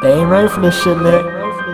They ain't ready for this shit, man.